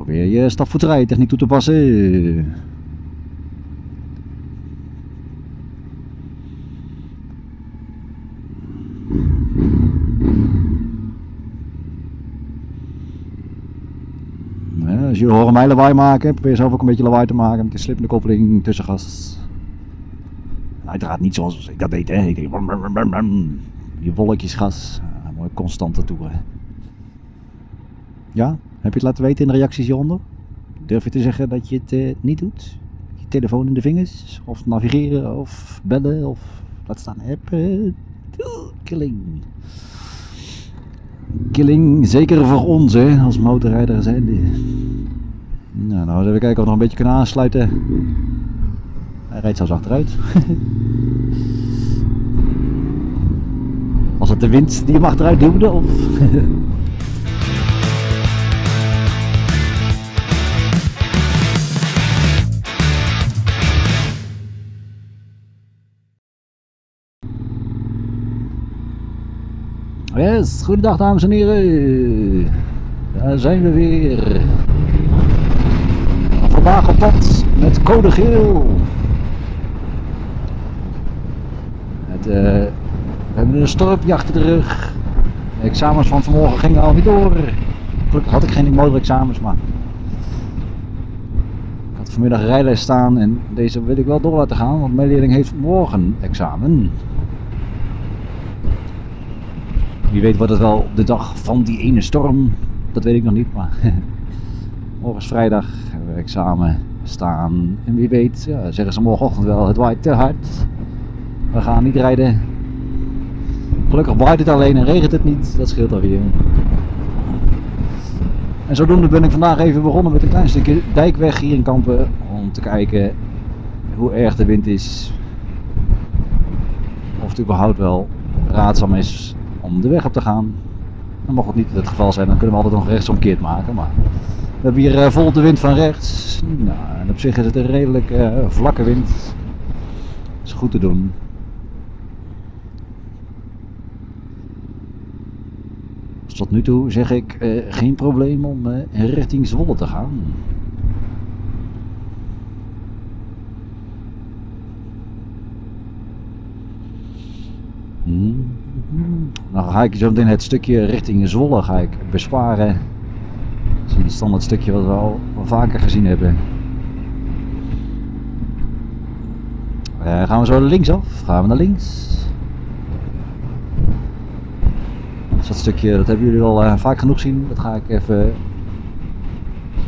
Probeer je stapvoeterijtechniek toe te passen. Als jullie horen mij lawaai maken, probeer zelf ook een beetje lawaai te maken met de slippende koppeling tussengas. En Uiteraard niet zoals ik dat deed, hè. Ik bam. Die wolkjes gas. Ja, mooi constante toeren. Ja, heb je het laten weten in de reacties hieronder? Durf je te zeggen dat je het eh, niet doet? Je telefoon in de vingers? Of navigeren? Of bellen? Of laat staan appen? Killing. Killing, zeker voor ons hè, als motorrijder zijn. Nou, nou eens even kijken of we nog een beetje kunnen aansluiten. Hij rijdt zelfs achteruit. Was het de wind die hem achteruit duwde? Of... Goedendag dames en heren. Daar zijn we weer. Vandaag op pad met code geel. Het, eh, we hebben een stormpje achter de rug. Examens van vanmorgen gingen al niet door. Gelukkig had ik geen motorexamens, maar ik had vanmiddag rijles staan en deze wil ik wel door laten gaan, want mijn leerling heeft morgen examen. Wie weet wordt het wel de dag van die ene storm. Dat weet ik nog niet, maar morgen is vrijdag, hebben we examen staan. En wie weet, ja, zeggen ze morgenochtend wel, het waait te hard. We gaan niet rijden. Gelukkig waait het alleen en regent het niet, dat scheelt alweer. En zodoende ben ik vandaag even begonnen met een klein stukje dijkweg hier in Kampen. Om te kijken hoe erg de wind is. Of het überhaupt wel raadzaam is om de weg op te gaan. Dan mag het niet het geval zijn, dan kunnen we altijd nog rechtsomkeerd maken. Maar we hebben hier uh, vol de wind van rechts. Nou, en op zich is het een redelijk uh, vlakke wind. Dat is goed te doen. Dus tot nu toe zeg ik uh, geen probleem om richting Zwolle te gaan. Hmm. Dan ga ik zo meteen het stukje richting Zwolle ga ik besparen. Dat is een standaard stukje wat we al vaker gezien hebben. Uh, gaan we zo linksaf? Gaan we naar links? Dat stukje, dat hebben jullie al uh, vaak genoeg gezien. Dat ga ik even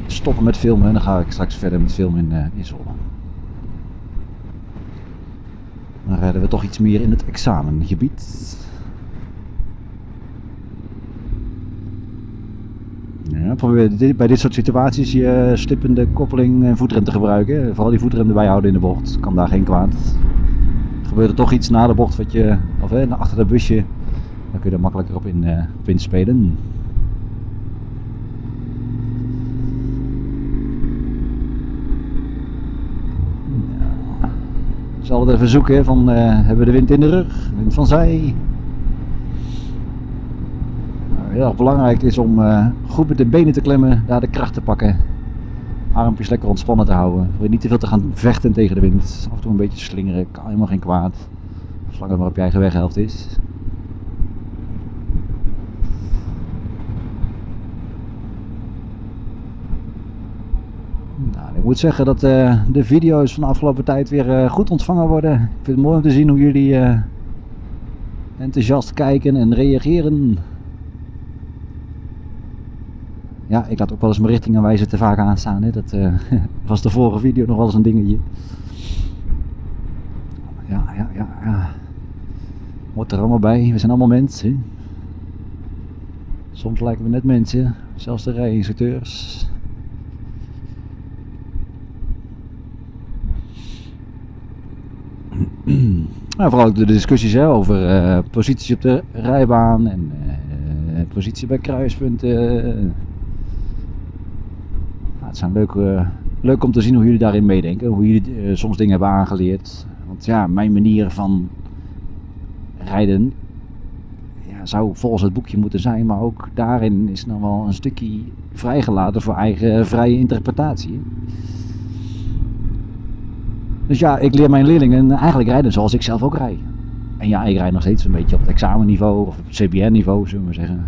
stoppen met filmen en dan ga ik straks verder met filmen in, uh, in Zwolle. Dan rijden we toch iets meer in het examengebied. Probeer bij dit soort situaties je slippende koppeling en voetrem te gebruiken. Vooral die voetrem erbij houden in de bocht. Kan daar geen kwaad. Gebeurt er toch iets na de bocht wat je, of hè, achter het busje, dan kun je er makkelijker op, in, uh, op zal het even zoeken van uh, hebben we de wind in de rug, wind van zij heel erg belangrijk is om uh, goed met de benen te klemmen, daar de kracht te pakken. Armpjes lekker ontspannen te houden. Wil je niet te veel te gaan vechten tegen de wind. Af en toe een beetje slingeren, kan helemaal geen kwaad. Zolang het maar op je eigen weghelft is. Nou, ik moet zeggen dat uh, de video's van de afgelopen tijd weer uh, goed ontvangen worden. Ik vind het mooi om te zien hoe jullie enthousiast kijken en reageren. Ja, ik had ook wel eens mijn richtingaanwijzer te vaak aanstaan. Hè. Dat uh, was de vorige video nog wel eens een dingetje. Ja, ja, ja, ja. Er allemaal bij. We zijn allemaal mensen. Soms lijken we net mensen. Zelfs de rijinstructeurs. Nou, vooral de discussies hè, over uh, positie op de rijbaan en uh, positie bij kruispunten het zijn leuk, leuk om te zien hoe jullie daarin meedenken. Hoe jullie uh, soms dingen hebben aangeleerd. Want ja, mijn manier van rijden. Ja, zou volgens het boekje moeten zijn, maar ook daarin is nog wel een stukje vrijgelaten voor eigen vrije interpretatie. Dus ja, ik leer mijn leerlingen eigenlijk rijden zoals ik zelf ook rijd. En ja, ik rijd nog steeds een beetje op het examenniveau of op CBN-niveau, zullen we zeggen.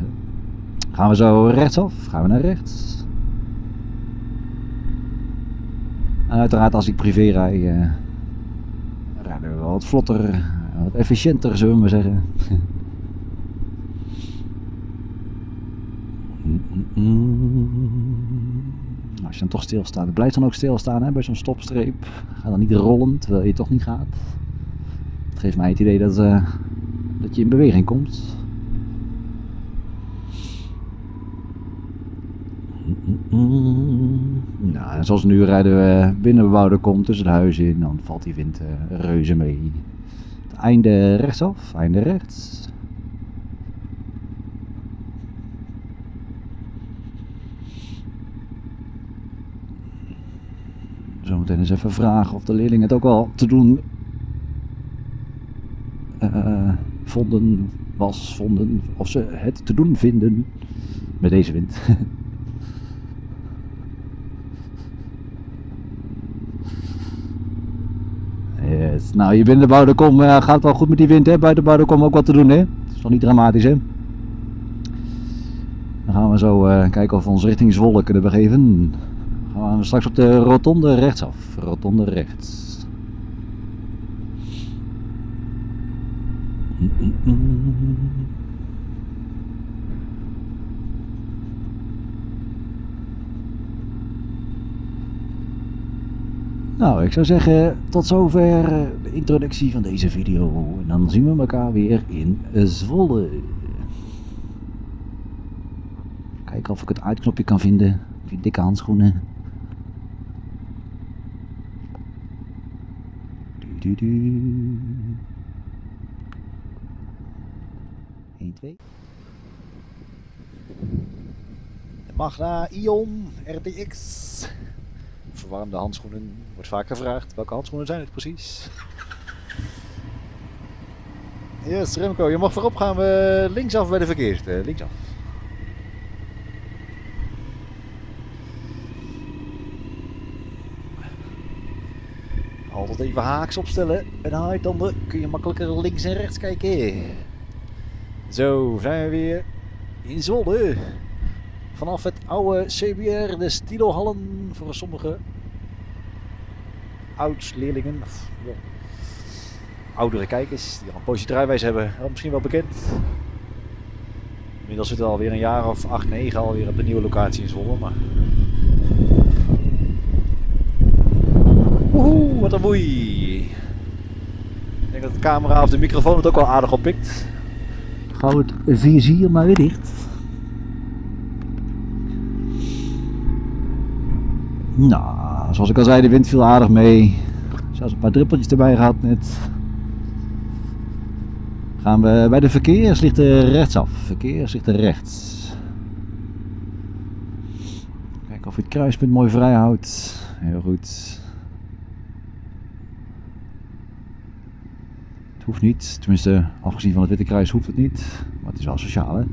Gaan we zo rechtsaf? Gaan we naar rechts? En uiteraard als ik privé rijd, uh, rijden we wel wat vlotter, wat efficiënter, zullen we zeggen. Als je dan toch stilstaat, blijf dan ook stilstaan hè, bij zo'n stopstreep. Ga dan niet rollen terwijl je toch niet gaat. Het geeft mij het idee dat, uh, dat je in beweging komt. Nou, zoals nu rijden we binnen bebouwde kom tussen de huizen in, dan valt die wind uh, reuze mee. Het einde rechtsaf, einde rechts. Zometeen eens even vragen of de leerlingen het ook wel te doen uh, vonden, was, vonden, of ze het te doen vinden met deze wind. Nou, hier binnen de uh, gaat het wel goed met die wind, hè? Buiten Boudekom ook wat te doen, hè? Dat is nog niet dramatisch, hè? Dan gaan we zo uh, kijken of we ons richting Zwolle kunnen begeven. Gaan we straks op de rotonde rechtsaf. Rotonde rechts. Nou, ik zou zeggen, tot zover de introductie van deze video. En dan zien we elkaar weer in Zwolle. Kijken of ik het uitknopje kan vinden. Die dikke handschoenen. Du. 1, 2. De Magna Ion RTX. Verwarmde handschoenen. Wordt vaak gevraagd. Welke handschoenen zijn het precies? Yes, Remco, je mag voorop gaan we linksaf bij de verkeers. Linksaf. Altijd even haaks opstellen. En dan kun je makkelijker links en rechts kijken. Zo zijn we weer in Zwolle. Vanaf het oude CBR, de Stilohallen voor sommige ouds-leerlingen. Oudere kijkers die al een poosje draaiwijs hebben. misschien wel bekend. Inmiddels zitten we alweer een jaar of 8, 9 alweer op de nieuwe locatie in Zwolle. Maar... Woehoe, wat een woei. Ik denk dat de camera of de microfoon het ook wel aardig oppikt. Hou het vizier maar weer dicht. Nou, zoals ik al zei, de wind viel aardig mee. Zelfs een paar druppeltjes erbij gehad net. Gaan we bij de verkeerslichten rechtsaf. Verkeerslichten rechts. Kijken of je het kruispunt mooi vrij houdt. Heel goed. hoeft niet. Tenminste, afgezien van het Witte Kruis hoeft het niet. Maar het is wel sociaal, hè?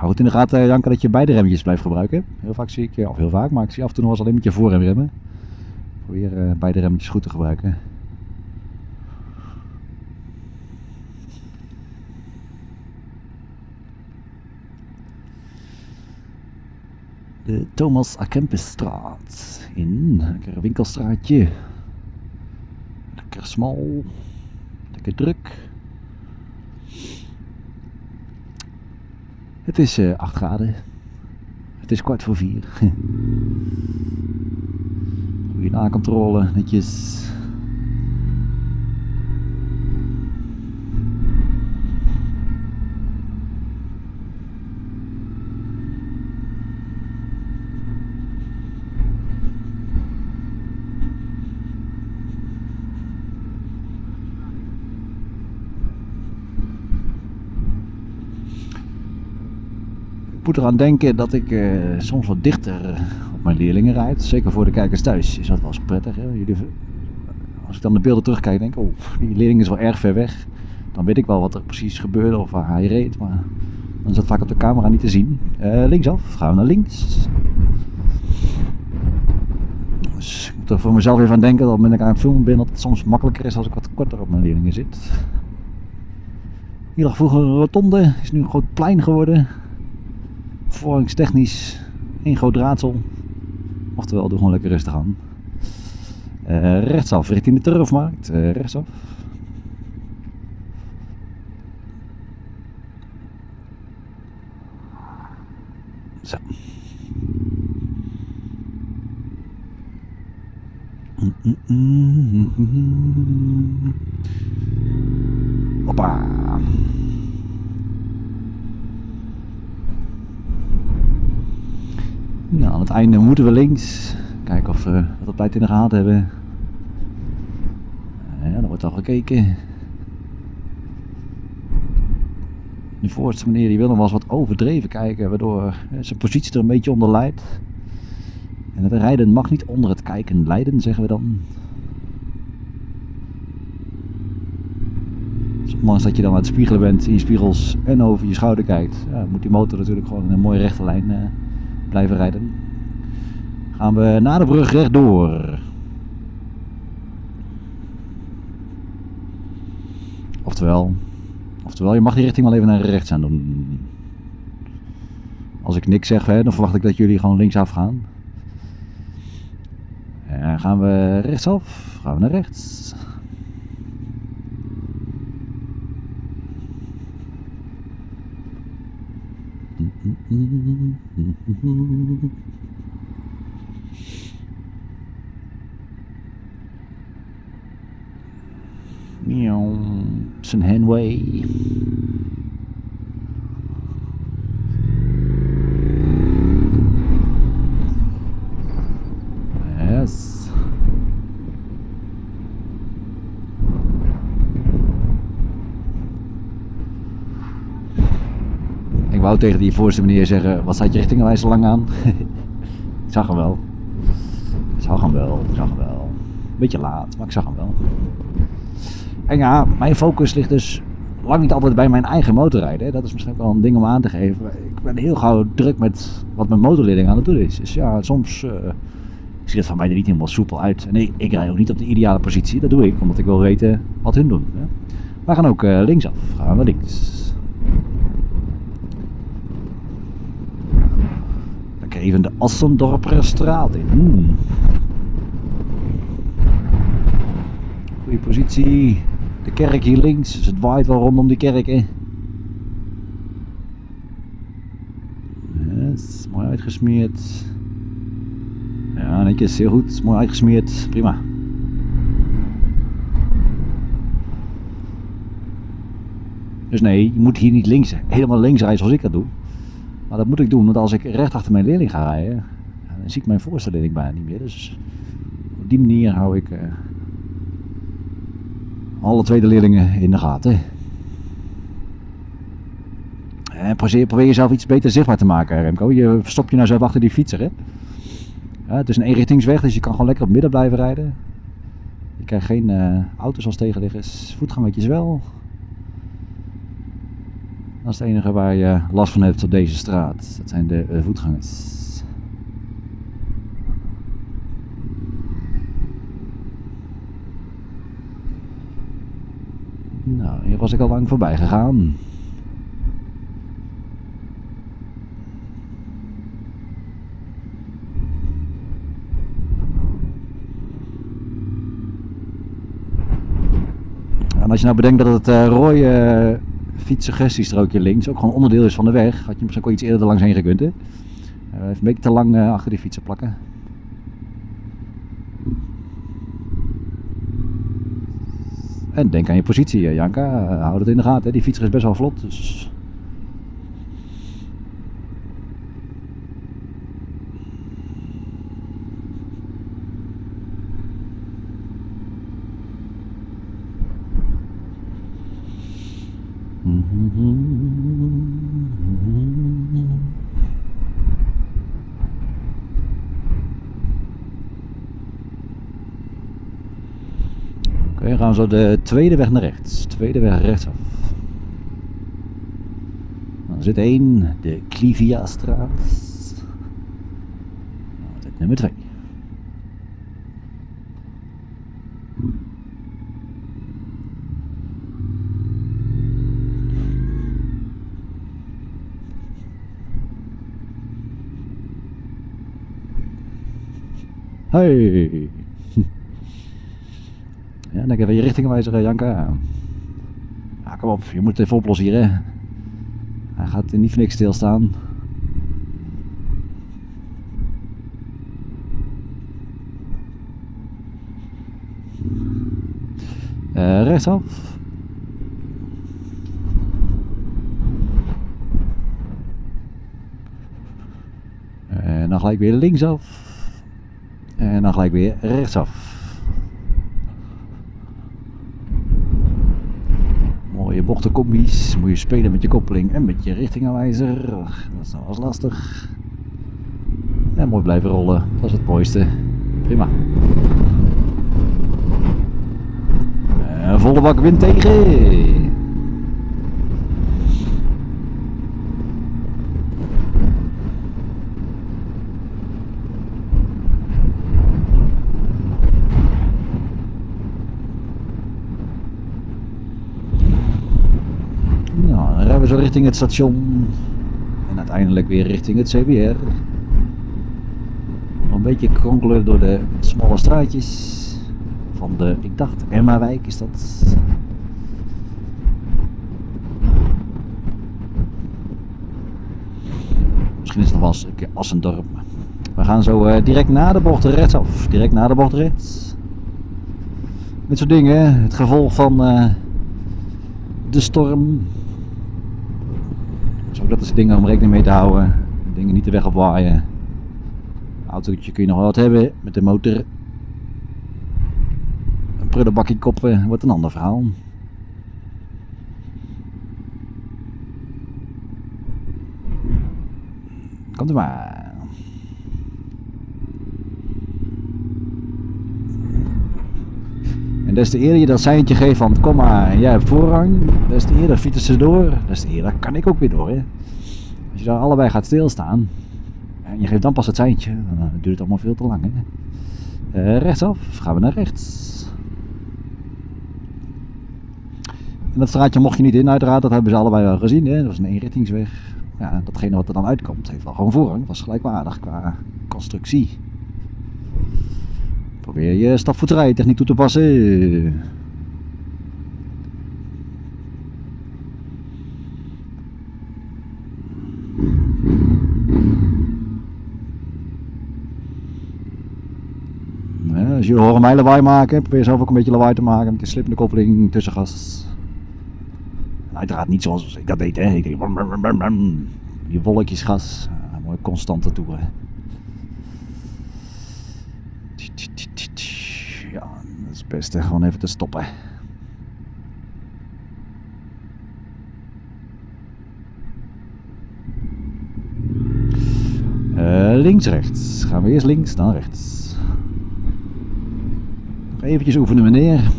Hou het in de gaten, Janke, dat je beide remmetjes blijft gebruiken. Heel vaak zie ik, of heel vaak, maar ik zie af en toe nog eens alleen met je voorrem remmen. Probeer uh, beide remmetjes goed te gebruiken. de Thomas Akempesstraat in. Lekker winkelstraatje. Lekker smal. Lekker druk. Het is uh, eh, 8 graden. Het is kwart voor vier. Goeie nakontrole, netjes. Moet eraan denken dat ik eh, soms wat dichter op mijn leerlingen rijd. Zeker voor de kijkers thuis is dat wel eens prettig. Hè? Jullie, als ik dan de beelden terugkijk, denk ik, oh, die leerling is wel erg ver weg. Dan weet ik wel wat er precies gebeurde of waar hij reed. Maar dan is dat vaak op de camera niet te zien. Uh, linksaf, gaan we naar links. Dus ik moet er voor mezelf even aan denken dat ben ik aan het filmen ben, dat het soms makkelijker is als ik wat korter op mijn leerlingen zit. Hier lag vroeger een rotonde, is nu een groot plein geworden. Verwarringstechnisch één groot raadsel. Oftewel, doe gewoon lekker rustig aan. Uh, rechtsaf richting de turfmarkt. Uh, rechtsaf. Zo. Hoppa. Nou, aan het einde moeten we links. Kijken of we dat op tijd in de gaten hebben. Ja, er wordt al gekeken. De voorste meneer die wil nog wel eens wat overdreven kijken, waardoor zijn positie er een beetje onder leidt. En het rijden mag niet onder het kijken lijden, zeggen we dan. Dus ondanks dat je dan aan het spiegelen bent in je spiegels en over je schouder kijkt, moet die motor natuurlijk gewoon in een mooie rechte lijn uh, blijven rijden. Gaan we na de brug rechtdoor. Oftewel, oftewel, je mag die richting wel even naar rechts aan doen. Als ik niks zeg, hè, dan verwacht ik dat jullie gewoon linksaf gaan. En gaan we rechtsaf, gaan we naar rechts. Miauw, zijn handway. Yes. Ik wou tegen die voorste meneer zeggen, wat staat je richtingenwijs zo lang aan? ik zag hem wel. Ik zag hem wel, ik zag hem wel. Beetje laat, maar ik zag hem wel. Mijn focus ligt dus lang niet altijd bij mijn eigen motorrijden. Dat is misschien wel een ding om aan te geven. Ik ben heel gauw druk met wat mijn motorleerling aan het doen is. Dus ja, soms uh, ziet het van mij er niet helemaal soepel uit. En ik, rijd ook niet op de ideale positie. Dat doe ik, omdat ik wil weten wat hun doen. Hè. We gaan ook uh, linksaf. Gaan we links. Lekker even de Assendorperstraat in. Hmm. Goeie positie. De kerk hier links, dus het waait wel rondom die kerk. Yes, mooi uitgesmeerd. Ja, netjes, heel goed. Mooi uitgesmeerd, prima. Dus nee, je moet hier niet links, helemaal links rijden zoals ik dat doe. Maar dat moet ik doen, want als ik recht achter mijn leerling ga rijden, dan zie ik mijn voorste leerling bijna niet meer. Dus op die manier hou ik... Uh, alle tweede leerlingen in de gaten. En probeer, probeer jezelf iets beter zichtbaar te maken, Remco. Je stop je nou zelf achter die fietser, hè. Het is een eenrichtingsweg, dus je kan gewoon lekker op midden blijven rijden. Je krijgt geen uh, auto's als tegenliggers. Voetgangertjes wel. Dat is het enige waar je last van hebt op deze straat. Dat zijn de voetgangers. Nou, hier was ik al lang voorbij gegaan. En als je nou bedenkt dat het uh, rode uh, fietsuggestiestrookje links ook gewoon onderdeel is van de weg, had je misschien wel iets eerder er langs heen gekund. Hè? Uh, even een beetje te lang uh, achter die fietsen plakken. En denk aan je positie, Janka. Houd het in de gaten. Die fietser is best wel vlot. Dus... Oké, dan zo de tweede weg naar rechts. Tweede weg rechtsaf. Dan zit één, de Clivia-straat. Dan zit nummer twee. Hey! Ja, denk even je richtingwijzer, Janka. Ja, kom op, je moet het even oplossen hier, hè. Hij gaat niet voor niks stilstaan. Uh, rechtsaf. En dan gelijk weer linksaf. En dan gelijk weer rechtsaf. Mooie bochtenkombi's. Moet je spelen met je koppeling en met je richtingaanwijzer. Dat is nou wel lastig. En mooi blijven rollen. Dat is het mooiste. Prima. En volle bak wind tegen. Nou, dan rijden we zo richting het station. En uiteindelijk weer richting het CBR. Een beetje kronkelen door de smalle straatjes. Van de, ik dacht, Emmawijk is dat. Misschien is het wel eens een keer Assendorp. We gaan zo direct na de bocht rechtsaf. Direct na de bocht rechts. Met soort dingen, het gevolg van uh, de storm. Zo dat is dingen om rekening mee te houden. Dingen niet de weg opwaaien. Autootje kun je nog wel wat hebben met de motor. Een prullenbakje koppen wordt een ander verhaal. Komt u maar. En des te eerder je dat seintje geeft van kom maar, jij hebt voorrang, des te eerder fietsen ze door, des te eerder kan ik ook weer door. Hè? Als je daar allebei gaat stilstaan en je geeft dan pas het seintje, dan duurt het allemaal veel te lang. Hè? Uh, rechtsaf, gaan we naar rechts. En dat straatje mocht je niet in uiteraard, dat hebben ze allebei wel gezien. Hè? Dat was een eenrichtingsweg. Ja, datgene wat er dan uitkomt heeft wel gewoon voorrang, was gelijkwaardig qua constructie. Probeer je stapvoeterijtechniek toe te passen. Ja, als jullie horen mij lawaai maken, probeer zelf ook een beetje lawaai te maken met die slippende koppeling tussengas. En uiteraard niet zoals ik dat deed, hè. Ik denk, die wolkjes gas, mooi constante toe. Beste. Gewoon even te stoppen. Uh, links, rechts. Gaan we eerst links, dan rechts. Nog eventjes oefenen meneer.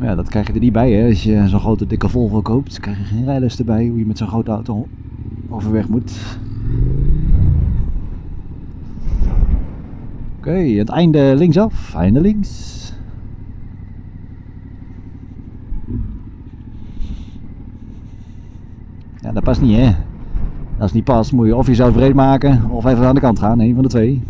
Ja, dat krijg je er niet bij hè. Als je zo'n grote dikke Volvo koopt, krijg je geen rijles erbij hoe je met zo'n grote auto overweg moet. Oké, het einde linksaf. Einde links. Ja, dat past niet hè. Als het niet past moet je of jezelf breed maken of even aan de kant gaan. Een van de twee.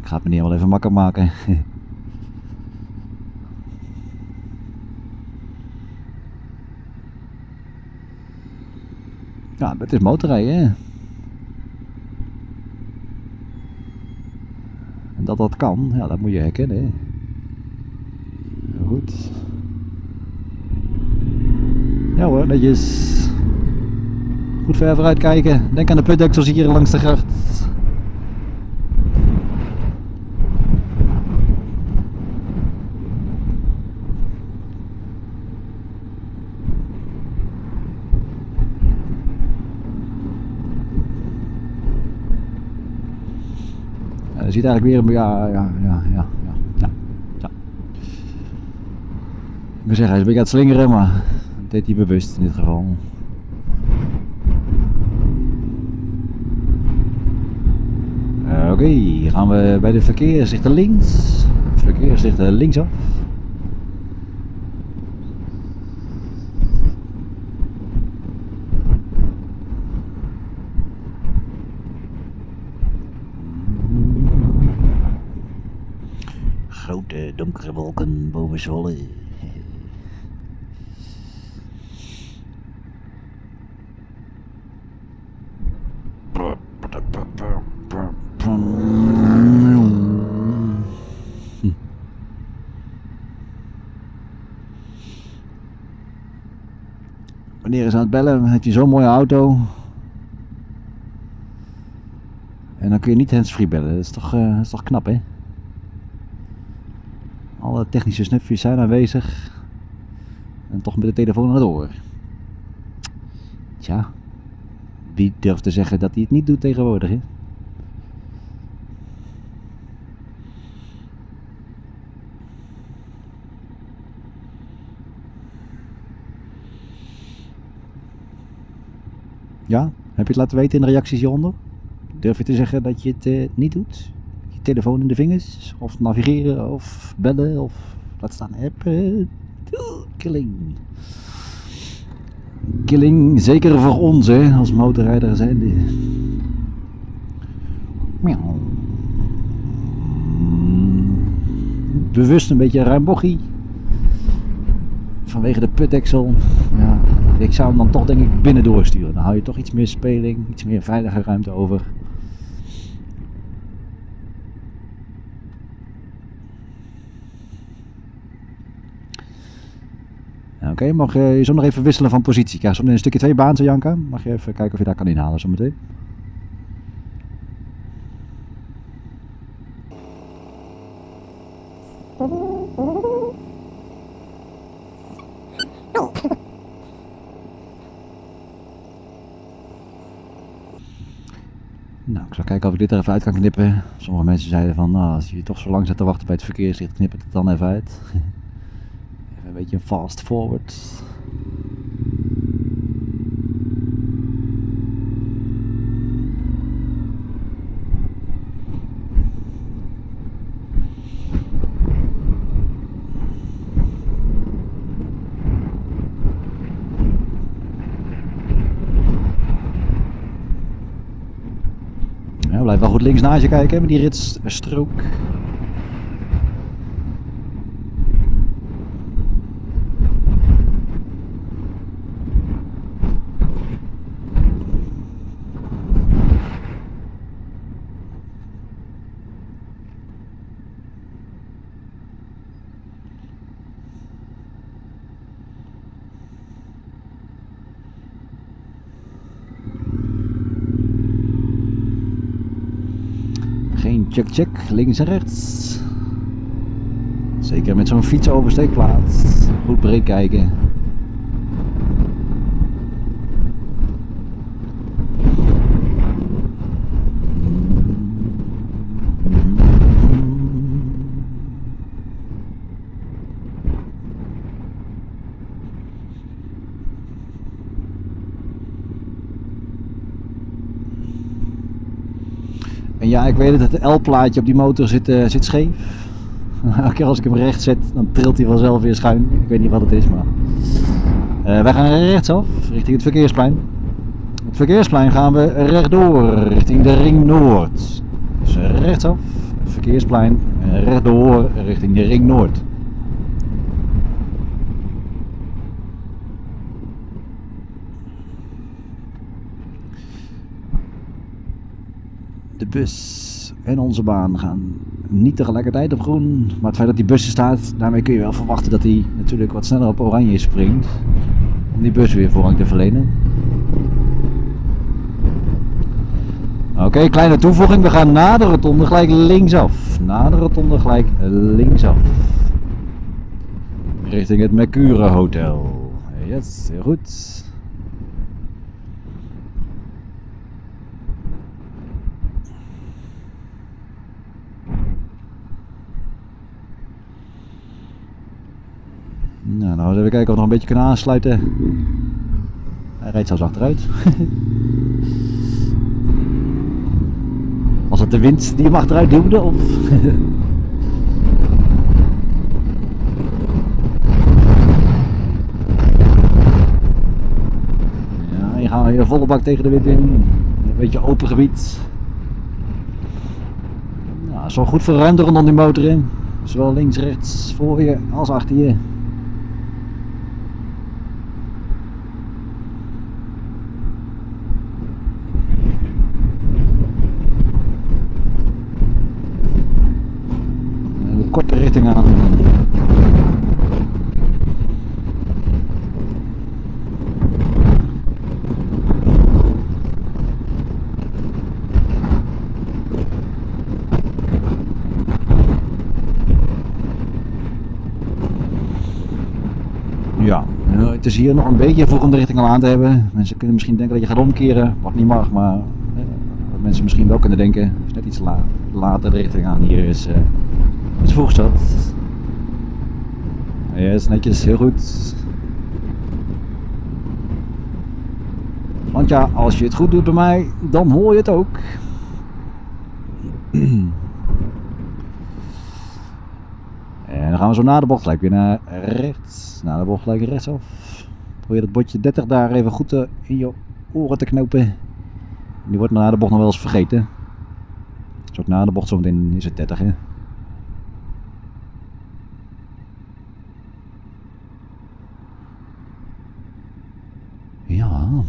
Ik ga het meneer wel even makkelijk maken. Ja, dat is motorrijden. En dat dat kan, ja, dat moet je herkennen. Goed. Ja hoor, netjes. Goed ver vooruit kijken. Denk aan de putdeksels hier langs de gracht. Zit eigenlijk weer... Ja, ja, ja, ja, ja, ja. ja. Ik wil zeggen, hij is een beetje aan het slingeren, maar dat deed hij bewust in dit geval. Eh, Oké, gaan we bij de verkeerslichten links. Verkeerslichten linksaf. Grote donkere wolken boven Zwolle. Wanneer is aan het bellen, heeft hij zo'n mooie auto. En dan kun je niet handsfree bellen. Dat is toch, eh, dat is toch knap, hè? Technische snufjes zijn aanwezig. En toch met de telefoon aan het oor. Tja, wie durft te zeggen dat hij het niet doet tegenwoordig, hè? Ja, heb je het laten weten in de reacties hieronder? Durf je te zeggen dat je het eh, niet doet? Telefoon in de vingers? Of navigeren? Of bellen? Of laat staan appen? Killing. Killing, zeker voor ons hè, als motorrijder zijn. Die... Bewust een beetje ruim bochie. Vanwege de putdeksel. Ja, ik zou hem dan toch denk ik binnen doorsturen. Dan hou je toch iets meer speling, iets meer veilige ruimte over. Oké, mag je je zo nog even wisselen van positie? Ik krijg zo een stukje twee baan, zei Janka. Mag je even kijken of je daar kan inhalen zometeen? Nou, ik zal kijken of ik dit er even uit kan knippen. Sommige mensen zeiden van, nou, als je toch zo lang zit te wachten bij het verkeerslicht, knip het dan even uit. een beetje een fast forward. Ja, blijf wel goed links naast je kijken met die ritstrook. Geen check-check, links en rechts. Zeker met zo'n fietsoversteekplaats. Goed breed kijken. En ja, ik weet het, het L-plaatje op die motor zit, eh, zit scheef. Elke keer als ik hem recht zet, dan trilt hij vanzelf weer schuin. Ik weet niet wat het is, maar... Eh, wij gaan rechtsaf, richting het verkeersplein. Het verkeersplein gaan we rechtdoor, richting de Ring Noord. Dus rechtsaf, het verkeersplein, rechtdoor, richting de Ring Noord. De bus en onze baan gaan niet tegelijkertijd op groen. Maar het feit dat die bus staat, daarmee kun je wel verwachten dat hij natuurlijk wat sneller op oranje springt. Om die bus weer voorrang te verlenen. Oké, kleine toevoeging. We gaan na de rotonde gelijk linksaf. Na de rotonde gelijk linksaf. Richting het Mercure Hotel. Yes, heel goed. Nou, nou even kijken of we nog een beetje kunnen aansluiten. Hij rijdt zelfs achteruit. Was het de wind die hem achteruit duwde? Of... ja, gaan we hier volle bak tegen de wind in. Een beetje open gebied. Nou, is wel goed voor ruimte rondom die motor in. Zowel links, rechts, voor je als achter je. Een korte aan. Ja, eh, het is hier nog een beetje vroeg om de richting aan te hebben. Mensen kunnen misschien denken dat je gaat omkeren, wat niet mag, maar eh, mensen misschien wel kunnen denken, is net iets la later de richting aan. Hier is, eh is Vroegstad. Ja, is netjes, heel goed. Want ja, als je het goed doet bij mij, dan hoor je het ook. En dan gaan we zo na de bocht gelijk weer naar rechts. Na de bocht gelijk rechtsaf. Probeer dat botje 30 daar even goed eh, in je oren te knopen. Die wordt na de bocht nog wel eens vergeten. Dus ook na de bocht zometeen is het 30 hè. Ja.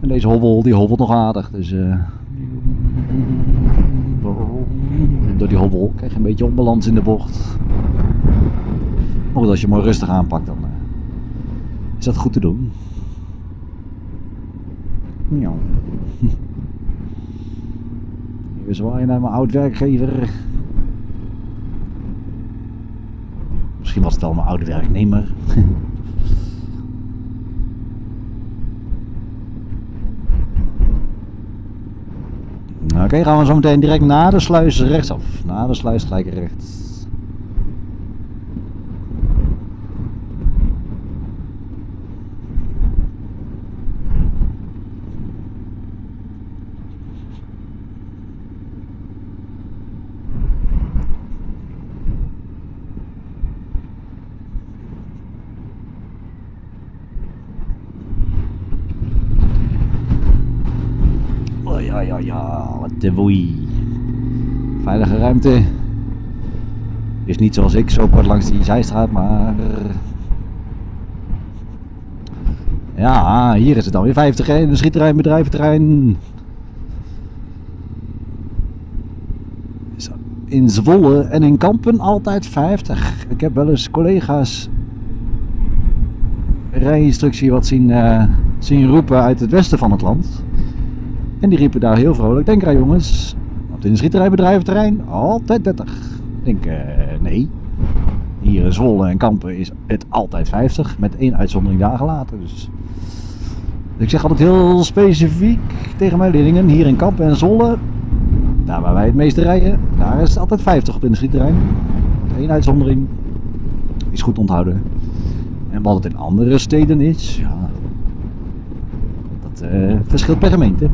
En deze hobbel, die hobbelt nog aardig, dus... eh door die hobbel krijg je een beetje onbalans in de bocht. Maar goed, als je hem rustig aanpakt, dan eh, is dat goed te doen. Ja. Even zwaaien naar mijn oud werkgever. Misschien was het wel mijn oude werknemer. Oké, gaan we zo meteen direct na de sluis rechtsaf. Na de sluis gelijk rechts. Oh, ja, ja, ja, wat de woei. Veilige ruimte. Is niet zoals ik, zo kort langs die zijstraat, maar... Ja, hier is het dan weer 50 hè, de schieterij, bedrijventerrein. In Zwolle en in Kampen altijd 50. Ik heb wel eens collega's rijinstructie wat zien, eh, zien roepen uit het westen van het land. En die riepen daar heel vrolijk, denk eraan jongens, op de schieterijbedrijventerrein altijd 30. Ik denk, eh, nee. Hier in Zwolle en Kampen is het altijd 50, met één uitzondering dagen later. Dus ik zeg altijd heel specifiek tegen mijn leerlingen, hier in Kampen en Zwolle, daar waar wij het meeste rijden, daar is het altijd 50 op in de schieterij. Eén uitzondering, is goed onthouden. En wat het in andere steden is, ja, dat eh, verschilt per gemeente.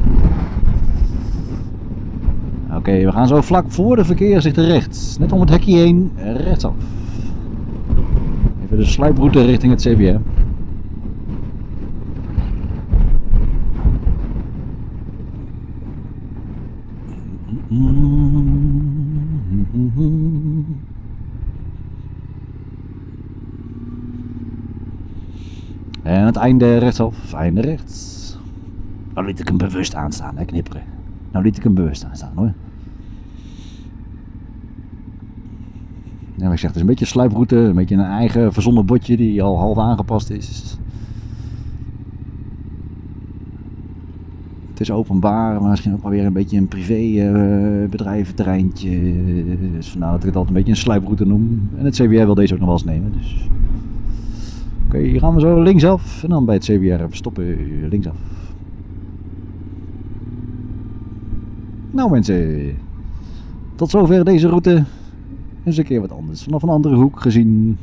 Oké, we gaan zo vlak voor de verkeerslichten rechts. Net om het hekje heen, rechtsaf. Even de sluiproute richting het CBR. En het einde rechtsaf, einde rechts. Nou liet ik hem bewust aanstaan, hè, knipperen. Nou liet ik hem bewust aanstaan hoor. Ja, ik zeg, het is een beetje een sluiproute, een beetje een eigen verzonnen botje die al half aangepast is. Het is openbaar, maar misschien ook wel weer een beetje een privébedrijventerreintje. dus vandaar dat ik het altijd een beetje een sluiproute noem. En het CBR wil deze ook nog wel eens nemen. Dus... Oké, hier gaan we zo linksaf. En dan bij het CBR stoppen linksaf. Nou mensen, tot zover deze route. Eens een keer wat anders, vanaf een andere hoek gezien.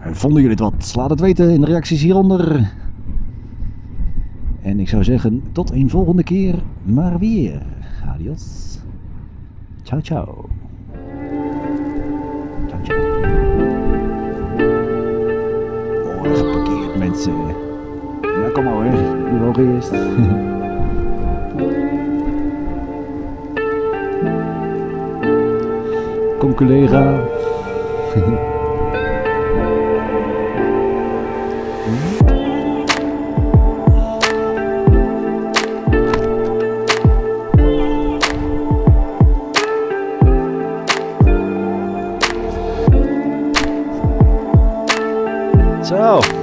Vonden jullie het wat? Laat het weten in de reacties hieronder. En ik zou zeggen, tot een volgende keer maar weer. Adios. Ciao, ciao. Ciao, ciao. Mooi geparkeerd, mensen. Ja, kom maar hoor. U mogen eerst. Collega. Zo.